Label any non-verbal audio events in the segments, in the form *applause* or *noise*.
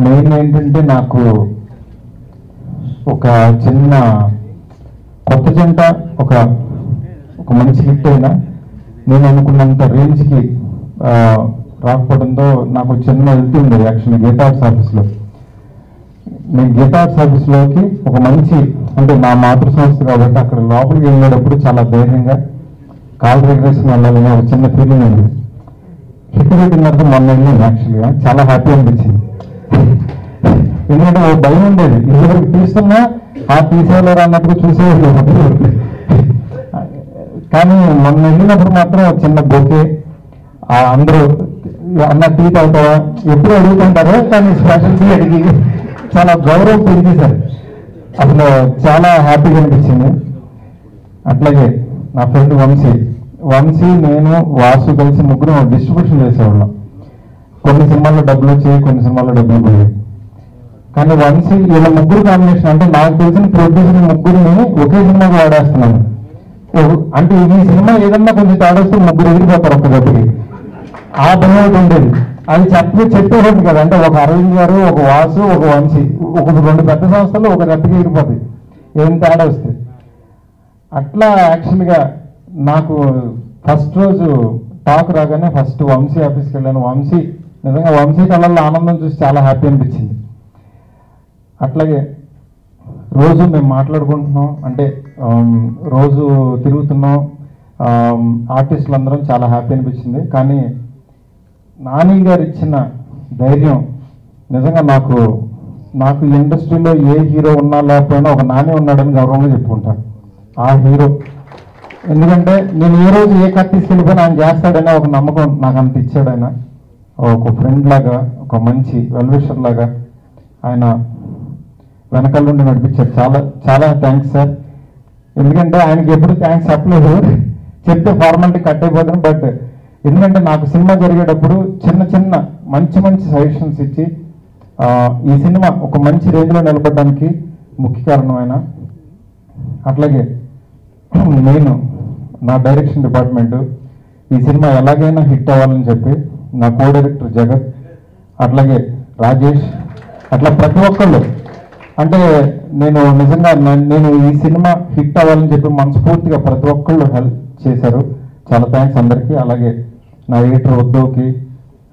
Main ఏంటంటే నాకు ఒక చిన్న కొత్త జంట ఒక ఒక మంచి హిట్ అయినా నేను అనుకున్నంత రేంజ్కి రాకపోవడంతో నాకు చిన్న వెళ్తుంది యాక్చువల్లీ గీతా ఆర్ట్స్ ఆఫీస్లో. నేను గీతా ఆర్ట్స్ ఆఫీస్లోకి ఒక మంచి అంటే నా మాతృ సంస్థ కాబట్టి అక్కడ లోపలికి వెళ్ళేటప్పుడు చాలా ధైర్యంగా కాల్ రిగ్రెషన్ వెళ్ళాలని ఒక చిన్న ఫీలింగ్ ఉంది. హిట్ పెట్టినప్పుడు మొన్న వెళ్ళింది యాక్చువల్గా చాలా హ్యాపీ అనిపించింది. ఎందుకంటే ఒక భయం ఉండేది. ఇదివరకు తీస్తున్నా ఆ తీసేవారు అన్నట్టుగా చూసేవాళ్ళు కానీ మొన్న వెళ్ళినప్పుడు మాత్రం చిన్న బొకే. అందరూ అన్న టీ తాగుతావా? ఎప్పుడు అడుగుతుంటారో. కానీ స్పెషల్ టీ అడిగి చాలా గౌరవం పెరిగేశారు. అసలు చాలా హ్యాపీగా అనిపించింది. అట్లాగే నా ఫ్రెండ్ వంశీ. వంశీ నేను వాసు కలిసి ముగ్గురు డిస్ట్రిబ్యూషన్ చేసేవాళ్ళం. కొన్ని సినిమాల్లో డబ్బులు వచ్చాయి కొన్ని సినిమాల్లో డబ్బులు పోయాయి. కానీ వంశీ వీళ్ళ ముగ్గురు కాంబినేషన్ అంటే నాకు తెలిసిన ప్రొడ్యూసర్ ముగ్గురిని ఒకే సినిమాకి వాడేస్తున్నాను అంటే ఈ సినిమా ఏదన్నా కొంచెం తాడేస్తే ముగ్గురు ఎదిరిపోతారు ఒక్క దెబ్బకి ఆ భయం ఒకటి ఉండేది. అది చెప్పి చెప్పేవాడు కదా. అంటే ఒక అరవింద్ గారు ఒక వాసు ఒక వంశీ ఒక రెండు పెద్ద సంస్థలు ఒక దెబ్బకి ఎగిరిపోతాయి. ఏం తేడా వస్తే. అట్లా యాక్చువల్గా నాకు ఫస్ట్ రోజు టాక్ రాగానే ఫస్ట్ వంశీ ఆఫీస్కి వెళ్ళాను. వంశీ నిజంగా వంశీ కళ్ళల్లో ఆనందం చూసి చాలా హ్యాపీ అనిపించింది. అట్లాగే రోజు మేము మాట్లాడుకుంటున్నాం అంటే రోజు తిరుగుతున్నాం ఆర్టిస్టులు అందరం చాలా హ్యాపీ అనిపించింది. కానీ నాని గారు ఇచ్చిన ధైర్యం నిజంగా నాకు నాకు ఇండస్ట్రీలో ఏ హీరో ఉన్నా లేకపోయినా ఒక నాని ఉన్నాడని గౌరవంగా చెప్పుకుంటాను ఆ హీరో. ఎందుకంటే నేను ఏ రోజు ఏ కట్ తీసుకెళ్ళిపోయినా ఆయన చేస్తాడైనా ఒక నమ్మకం నాకు అంత ఇచ్చాడైనా ఒక ఫ్రెండ్ లాగా ఒక మంచి వెల్విషర్ లాగా ఆయన వెనకాల నుండి నడిపించారు. చాలా చాలా థ్యాంక్స్ సార్ ఎందుకంటే ఆయనకి ఎప్పుడు థ్యాంక్స్ చెప్పలేదు. చెప్తే ఫార్మాలిటీ కట్ అయిపోతాను బట్ ఎందుకంటే నాకు సినిమా జరిగేటప్పుడు చిన్న చిన్న మంచి మంచి సజెషన్స్ ఇచ్చి ఈ సినిమా ఒక మంచి రేంజ్లో నిలబడడానికి ముఖ్య కారణం ఆయన. అట్లాగే నేను నా డైరెక్షన్ డిపార్ట్మెంట్ ఈ సినిమా ఎలాగైనా హిట్ అవ్వాలని చెప్పి నా కో డైరెక్టర్ జగత్ అట్లాగే రాజేష్ అట్లా ప్రతి ఒక్కళ్ళు. అంటే నేను నిజంగా నేను ఈ సినిమా హిట్ అవ్వాలని చెప్పి మనస్ఫూర్తిగా ప్రతి ఒక్కళ్ళు హెల్ప్ చేశారు. చాలా థ్యాంక్స్ అందరికీ. అలాగే నా ఎడిటర్ ఉద్దవ్కి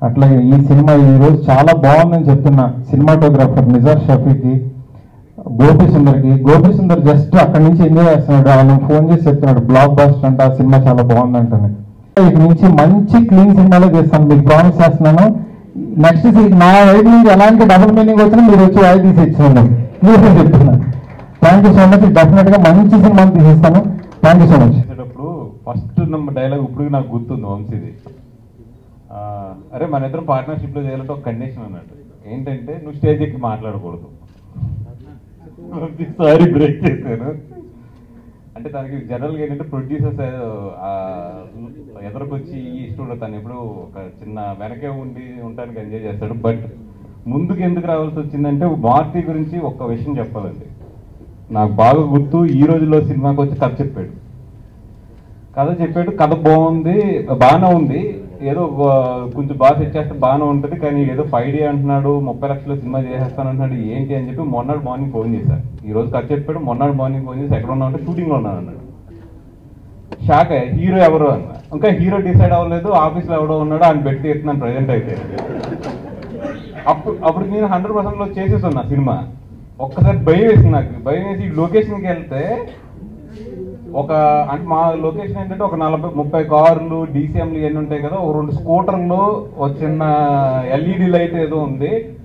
అట్లాగే ఈ సినిమా ఈ రోజు చాలా బాగుందని చెప్తున్న సినిమాటోగ్రాఫర్ నిజార్ షఫీకి గోపి సుందర్కి గోపి సుందర్ జస్ట్ అక్కడి నుంచి ఎంజాయ్ చేస్తున్నాడు? ఆయన ఫోన్ చేసి చెప్తున్నాడు బ్లాక్ బాస్టర్ అంట ఆ సినిమా చాలా బాగుందంటే ఇక నుంచి మంచి క్లీన్ సినిమాలో చేస్తాను మీకు ప్రామిస్ చేస్తున్నాను. నెక్స్ట్ నా వైపు నుంచి ఎలాంటి డబుల్ మీనింగ్ వచ్చినా మీరు వచ్చి వాయి తీసి ఇచ్చేయండి క్లియర్గా చెప్తున్నాను థ్యాంక్ యూ సో మచ్ డెఫినెట్గా మంచి సినిమాలు తీసిస్తాను. థ్యాంక్ యూ సో మచ్ చేసేటప్పుడు ఫస్ట్ నమ్మ డైలాగ్ ఇప్పుడు నాకు గుర్తుంది వంశీది. అరే మన ఇద్దరం పార్ట్నర్షిప్లో చేయాలంటే ఒక కండిషన్ అన్నట్టు. ఏంటంటే నువ్వు స్టేజ్ ఎక్కి మాట్లాడకూడదు. *laughs* సారీ బ్రేక్ చేశాను. అంటే తనకి జనరల్గా ఏంటంటే ప్రొడ్యూసర్స్ ఎదురుకొచ్చి ఇష్టంలో తను ఎప్పుడు ఒక చిన్న వెనకే ఉండి ఉండడానికి ఎంజాయ్ చేస్తాడు. బట్ ముందుకు ఎందుకు రావాల్సి వచ్చిందంటే మార్తి గురించి ఒక్క విషయం చెప్పాలండి. నాకు బాగా గుర్తు ఈ రోజులో సినిమాకి వచ్చి కథ చెప్పాడు. కథ చెప్పాడు కథ బాగుంది బాగానే ఉంది. ఏదో కొంచెం బాగా సెట్ చేస్తే బాగానే ఉంటుంది కానీ ఏదో ఫైవ్ డే అంటున్నాడు ముప్పై లక్షల సినిమా చేసేస్తాను అంటున్నాడు ఏంటి అని చెప్పి మొన్నటి మార్నింగ్ ఫోన్ చేశారు ఈ రోజు ఖర్చు చెప్పాడు మొన్నటి మార్నింగ్ ఫోన్ చేసి ఎక్కడ ఉన్నావు అంటే షూటింగ్లో ఉన్నాను అన్నాడు. షాక్ హీరో ఎవరు అన్న. ఇంకా హీరో డిసైడ్ అవ్వలేదు ఆఫీస్లో ఎవడో ఉన్నాడో ఆయన పెట్టి ఎత్తున్నాను ప్రజెంట్ అయితే. అప్పుడు అప్పుడు నేను హండ్రెడ్ పర్సెంట్లో చేసేస్తున్నా సినిమా. ఒక్కసారి భయం వేసింది నాకు. భయం వేసి లొకేషన్కి వెళ్తే ఒక అంటే మా లొకేషన్ ఏంటంటే ఒక నలభై ముప్పై కార్లు డీసీఎంలు ఇవన్నీ ఉంటాయి కదా ఒక రెండు స్కూటర్లు ఒక చిన్న ఎల్ఈడి లైట్ ఏదో ఉంది.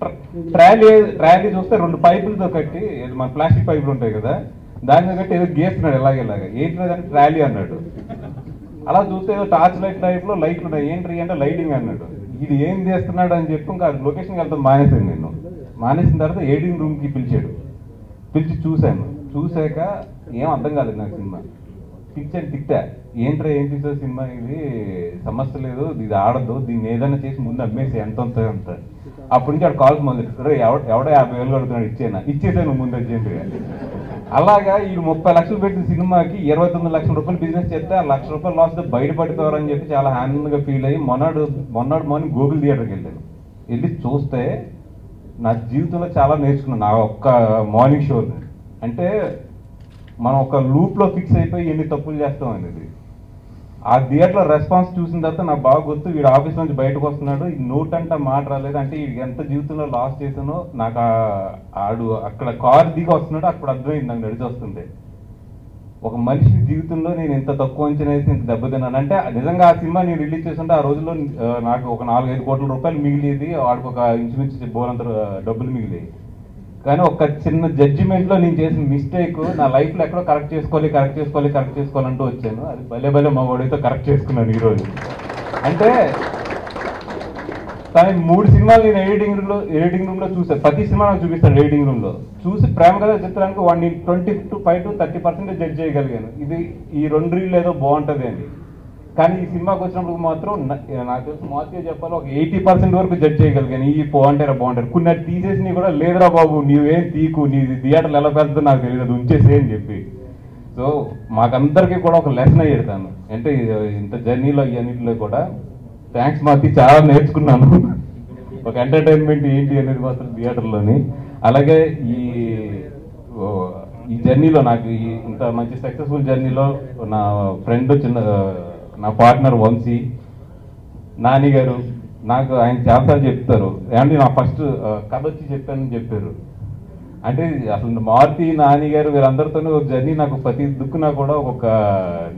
ట్రాలీ ట్రాలీ చూస్తే రెండు పైపులతో కట్టి మన ప్లాస్టిక్ పైపులు ఉంటాయి కదా దానితో కట్టి ఏదో గీస్తున్నాడు ఇలాగ ఇలాగ. ఏంటి ట్రాలీ అన్నాడు. అలా చూస్తే ఏదో టార్చ్ లైట్ టైప్లో లైట్లు ఉన్నాయి. ఏంటి అంటే లైటింగ్ అన్నాడు. ఇది ఏం చేస్తున్నాడు అని చెప్పి ఇంకా లొకేషన్కి వెళ్తాం మానేసాను నేను. మానేసిన తర్వాత ఎయిడింగ్ రూమ్కి పిలిచాడు. పిలిచి చూశాను. చూశాక ఏం అర్థం కాలేదు నాకు సినిమా. పిక్చర్ తిట్టా ఏంట్రా ఏం తీసావు సినిమా ఇది? సమస్య లేదు ఇది ఆడద్దు దీన్ని ఏదైనా చేసి ముందు అమ్మేసి ఎంత ఉంటుంది అంత. అప్పటి నుంచి ఆడు కాల్స్ మొదలు ఎవడ ఎవడ యాభై వేలు కడుతున్నాడు? ఇచ్చేనా? ఇచ్చేసాను ముందు అర్జెంటుగా. అలాగా ఈ ముప్పై లక్షలు పెట్టిన సినిమాకి ఇరవై తొమ్మిది లక్షల రూపాయలు బిజినెస్ చేస్తే ఆ లక్ష రూపాయలు లాస్ బయటపడిపోవారని చెప్పి చాలా ఆనందంగా ఫీల్ అయ్యి మొన్నడు మొన్నడు మార్నింగ్ గూగుల్ థియేటర్కి వెళ్ళాను. వెళ్ళి చూస్తే నా జీవితంలో చాలా నేర్చుకున్నాను నా ఒక్క మార్నింగ్ షో అంటే మనం ఒక లూప్లో ఫిక్స్ అయిపోయి ఎన్ని తప్పులు చేస్తాం అనేది. ఆ థియేటర్లో రెస్పాన్స్ చూసిన తర్వాత నాకు బాగా గుర్తు వీడు ఆఫీస్ నుంచి బయటకు వస్తున్నాడు ఈ నోట్ అంట మాట రాలేదు. అంటే వీడికి ఎంత జీవితంలో లాస్ చేసానో నాకు ఆడు అక్కడ కార్ దిగి వస్తున్నాడు అప్పుడు అర్థమైంది నాకు నడిచి వస్తుంది ఒక మనిషి జీవితంలో నేను ఇంత తక్కువ అంచనా ఇంత దెబ్బతిన్నాను అంటే నిజంగా ఆ సినిమా నేను రిలీజ్ చేస్తుంటే ఆ రోజుల్లో నాకు ఒక నాలుగైదు కోట్ల రూపాయలు మిగిలేది వాడికి ఒక ఇంచుమించు బోరంత డబ్బులు మిగిలేవి కానీ ఒక చిన్న జడ్జిమెంట్లో నేను చేసిన మిస్టేక్ నా లైఫ్లో ఎక్కడో కరెక్ట్ చేసుకోవాలి కరెక్ట్ చేసుకోవాలి కరెక్ట్ చేసుకోవాలంటూ వచ్చాను. అది భలే భలే మా వాడితో కరెక్ట్ చేసుకున్నాను ఈరోజు అంటే కానీ మూడు సినిమాలు నేను ఎడిటింగ్ రూమ్లో ఎడిటింగ్ రూమ్లో చూసాను ప్రతి సినిమా నాకు చూపిస్తాను ఎడిటింగ్ రూమ్లో. చూసి ప్రేమ కథ చిత్రానికి వాడిని twenty to five to thirty percent judge చేయగలిగాను. ఇది ఈ రెండు రీల్ ఏదో బాగుంటుంది అని. కానీ ఈ సినిమాకి వచ్చినప్పుడు మాత్రం నాకు తెలిసి మాత్రం చెప్పాలి ఒక ఎయిటీ పర్సెంట్ వరకు జడ్జ్ చేయగలిగాను. ఈ బాగుంటారా బాగుంటారు కొన్ని అది తీసేసి కూడా లేదురా బాబు నీవేం తీకు నీ థియేటర్లు ఎలా పెడతా నాకు తెలియదు అది ఉంచేసే అని చెప్పి. సో మాకందరికీ కూడా ఒక లెసన్ అయ్యేదాను అంటే ఇంత జర్నీలో ఇవన్నిటిలో కూడా థ్యాంక్స్ మాకి చాలా నేర్చుకున్నాను. ఒక ఎంటర్టైన్మెంట్ ఏంటి అనేది మాత్రం థియేటర్లోని అలాగే ఈ ఈ జర్నీలో నాకు ఈ ఇంత మంచి సక్సెస్ఫుల్ జర్నీలో నా ఫ్రెండ్ చిన్న నా పార్ట్నర్ వంశీ నాని గారు నాకు ఆయన చేస్తారు చెప్తారు. ఏమంటే నా ఫస్ట్ కథ వచ్చి చెప్పానని చెప్పారు. అంటే అసలు మారుతి నాని గారు వీళ్ళందరితోనూ ఒక జర్నీ నాకు ప్రతి దుక్కున కూడా ఒక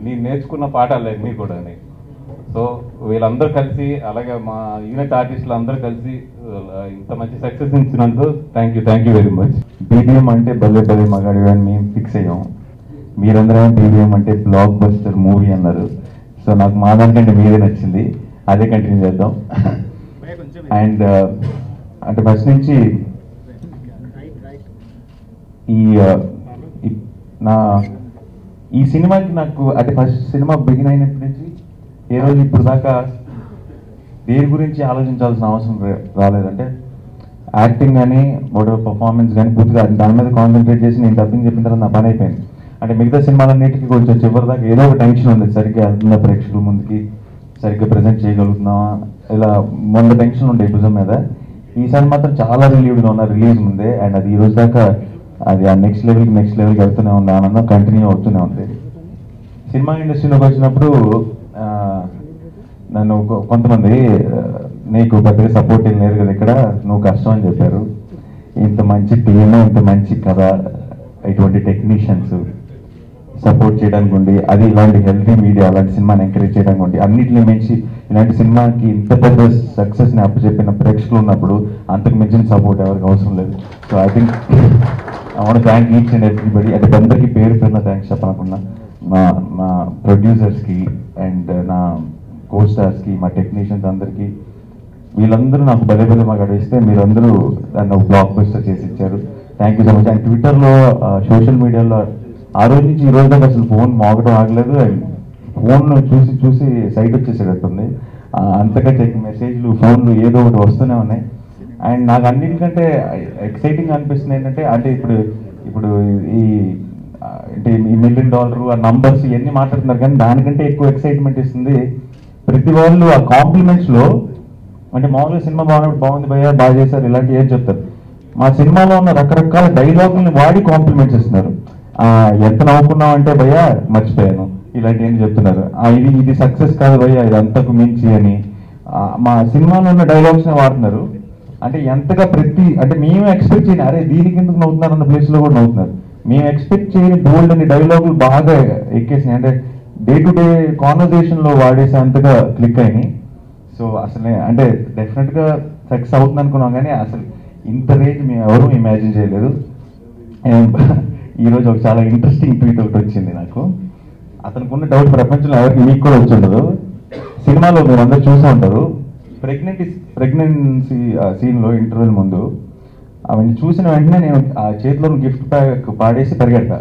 నేను నేర్చుకున్న పాఠాలు అన్నీ కూడా సో వీళ్ళందరూ కలిసి అలాగే మా యూనిట్ ఆర్టిస్టులు అందరూ కలిసి ఇంత మంచి సక్సెస్ ఇచ్చినందుకు thank you thank you very much BBM అంటే బల్లె బల్లె మగాడి అని మేము ఫిక్స్ అయ్యాం. మీరందరం బీబీఎం అంటే బ్లాక్ బస్టర్ మూవీ అన్నారు. సో నాకు మా దానికంటే మీరే నచ్చింది. అదే కంటిన్యూ చేద్దాం. అండ్ uh, అంటే ఫస్ట్ నుంచి uh, ఈ నా ఈ సినిమాకి నాకు అంటే ఫస్ట్ సినిమా బిగిన్ అయినప్పటి నుంచి ఏ రోజు ఇప్పుడు దాకా దేని గురించి ఆలోచించాల్సిన అవసరం రాలేదంటే యాక్టింగ్ కానీ వాటర్ పర్ఫార్మెన్స్ కానీ పూర్తిగా దాని మీద కాన్సన్ట్రేట్ చేసి నేను డబ్బింగ్ చెప్పిన తర్వాత నా పని అయిపోయింది. అంటే మిగతా సినిమాలన్నిటికీ కొంచెం చివరి దాకా ఏదో ఒక టెన్షన్ ఉంది. సరిగ్గా వెళ్తుందా ప్రేక్షకుల ముందుకి? సరిగ్గా ప్రజెంట్ చేయగలుగుతున్నావా ఇలా మొన్న టెన్షన్ ఉండే భుజం మీద. ఈసారి మాత్రం చాలా రిలీవ్డ్గా ఉన్న. రిలీజ్ ముందే. అండ్ అది ఈ రోజు దాకా అది ఆ నెక్స్ట్ లెవెల్కి నెక్స్ట్ లెవెల్కి వెళ్తూనే ఉంది. ఆనందం కంటిన్యూ అవుతూనే ఉంది. సినిమా ఇండస్ట్రీలోకి వచ్చినప్పుడు నన్ను కొంతమంది నీకు పెద్దగా సపోర్ట్ ఏం లేదు కదా ఇక్కడ. నువ్వు కష్టం అని చెప్పారు. ఇంత మంచి టీము ఇంత మంచి కథ ఇటువంటి టెక్నీషియన్స్ సపోర్ట్ చేయడానికి ఉండి అది ఇలాంటి హెల్తీ మీడియా అలాంటి సినిమాని ఎంకరేజ్ చేయడానికి ఉండి అన్నిటిని మించి ఇలాంటి సినిమాకి ఇంత పెద్ద సక్సెస్ని అప్పచెప్పిన ప్రేక్షకులు ఉన్నప్పుడు అంతకు మించిన సపోర్ట్ ఎవరికి అవసరం లేదు. సో ఐ థింక్ అవును థ్యాంక్ ఈచ్ అండ్ ఎవ్రీబడి అంటే అందరికీ పేరు పేరున థ్యాంక్స్ చెప్పాలనుకున్నా. మా మా ప్రొడ్యూసర్స్కి అండ్ నా కో స్టార్స్కి మా టెక్నీషియన్స్ అందరికీ వీళ్ళందరూ నాకు పదే పదే మాకు అడిగిస్తే మీరందరూ దాన్ని బ్లాక్ బస్టర్ చేసి ఇచ్చారు. Thank you so much and ట్విట్టర్లో సోషల్ మీడియాలో ఆ రోజు నుంచి ఈ రోజు దాకా అసలు ఫోన్ మోగడం ఆగలేదు. అండ్ ఫోన్ చూసి చూసి సైట్ వచ్చేసేటట్టుంది ఆ, అంతగా చెక్ మెసేజ్లు ఫోన్లు ఏదో ఒకటి వస్తూనే ఉన్నాయి. అండ్ నాకు అన్నిటికంటే ఎక్సైటింగ్ అనిపిస్తుంది ఏంటంటే అంటే ఇప్పుడు ఇప్పుడు ఈ అంటే ఈ మిలియన్ డాలర్ ఆ నంబర్స్ ఇవన్నీ మాట్లాడుతున్నారు కానీ దానికంటే ఎక్కువ ఎక్సైట్మెంట్ ఇస్తుంది ప్రతి వాళ్ళు ఆ కాంప్లిమెంట్స్లో అంటే మామూలుగా సినిమా బాగున్నప్పుడు బాగుంది భయ్యా బాగా చేశారు ఇలాంటివి ఏం చెప్తారు. మా సినిమాలో ఉన్న రకరకాల డైలాగుల్ని వాడి కాంప్లిమెంట్స్ ఇస్తున్నారు. ఎంత నవ్వుకున్నావు అంటే భయ్యా మర్చిపోయాను. ఇలాంటి ఏం చెప్తున్నారు ఇది ఇది సక్సెస్ కాదు భయ్యా ఇది అంతకు మించి అని. మా సినిమాలో ఉన్న డైలాగ్స్ వాడుతున్నారు. అంటే ఎంతగా ప్రతి అంటే మేము ఎక్స్పెక్ట్ చేయని అరే దీనికి ఎందుకు నవ్వుతున్నారు అన్న ప్లేస్లో కూడా నవ్వుతున్నారు. మేము ఎక్స్పెక్ట్ చేయని బోల్డ్ అని డైలాగులు బాగా ఎక్కేసినాయి. అంటే డే టు డే కాన్వర్జేషన్లో వాడేసేంతగా క్లిక్ అయినాయి. సో అసలే అంటే డెఫినెట్గా సక్సెస్ అవుతుంది అనుకున్నాం కానీ అసలు ఇంత రేంజ్ మేము ఎవరు ఇమాజిన్ చేయలేదు. ఈరోజు ఈ రోజు ఒక చాలా ఇంట్రెస్టింగ్ ట్వీట్ ఒకటి వచ్చింది నాకు. అతనికి ఉన్న డౌట్ ప్రపంచంలో ఎవరికి మీకు కూడా వచ్చి ఉండదు సినిమాలో మీరు అందరు చూసే ఉంటారు. ప్రెగ్నెంట్ ప్రెగ్నెన్సీ సీన్లో ఇంటర్వెల్ ముందు ఆమెను చూసిన వెంటనే నేను ఆ చేతిలో గిఫ్ట్ ప్యాక్ పాడేసి పరిగెడతా.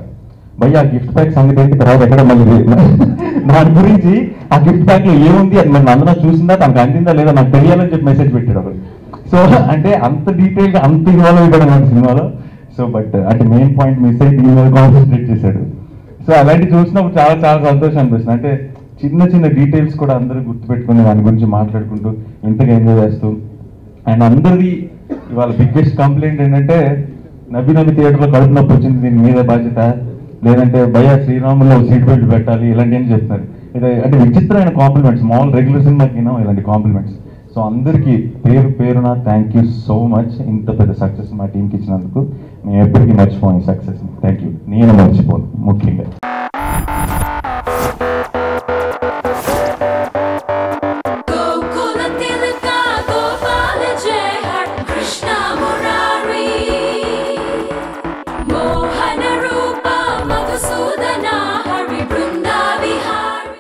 భయ్య ఆ గిఫ్ట్ ప్యాక్ సంగతి ఏంటి? తర్వాత ఎక్కడ మళ్ళీ *laughs* దాని గురించి ఆ గిఫ్ట్ ప్యాక్లో ఏముంది? అది మరి నందన చూసిందా? తనకు అందిందా లేదా? నాకు తెలియాలని చెప్పి మెసేజ్ పెట్టాడు సో అంటే అంత డీటెయిల్గా అంత ఇన్వాల్వ్ అయిపోయాడు సినిమాలో. సో బట్ uh, అంటే మెయిన్ పాయింట్ మిస్ అయ్యి దీని మీద కాన్సన్ట్రేట్ చేశాడు. సో అలాంటి చూసినప్పుడు చాలా చాలా సంతోషం అనిపిస్తుంది. అంటే చిన్న చిన్న డీటెయిల్స్ కూడా అందరూ గుర్తుపెట్టుకుని దాని గురించి మాట్లాడుకుంటూ ఇంతగా ఎంజాయ్ చేస్తూ. అండ్ అందరిది ఇవాళ బిగ్గెస్ట్ కంప్లైంట్ ఏంటంటే నవ్వి నవ్వి థియేటర్లో కడుపు నొప్పి వచ్చింది దీని మీద బాధ్యత. లేదంటే భయ శ్రీరాములో సీట్ బెల్ట్ పెట్టాలి ఇలాంటివన్నీ చెప్తున్నారు. ఇది అంటే విచిత్రమైన కాంప్లిమెంట్స్ మామూలు రెగ్యులర్ సినిమాకి ఇలాంటి కాంప్లిమెంట్స్ సో అందరికీ పేరు పేరున థ్యాంక్ యూ సో మచ్ ఇంత పెద్ద సక్సెస్ మా టీంకి ఇచ్చినందుకు. మేము ఎప్పటికీ మర్చిపోయి సక్సెస్ థ్యాంక్ యూ నేను మర్చిపోను.